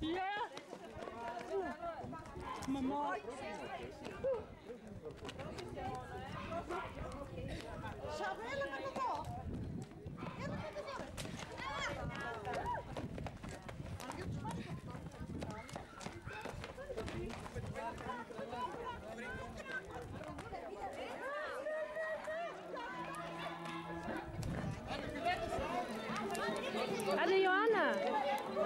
Yeah. Mama.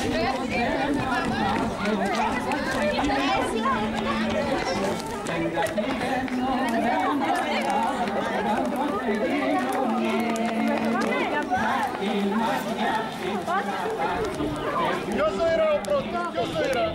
Yo soy era yo soy era.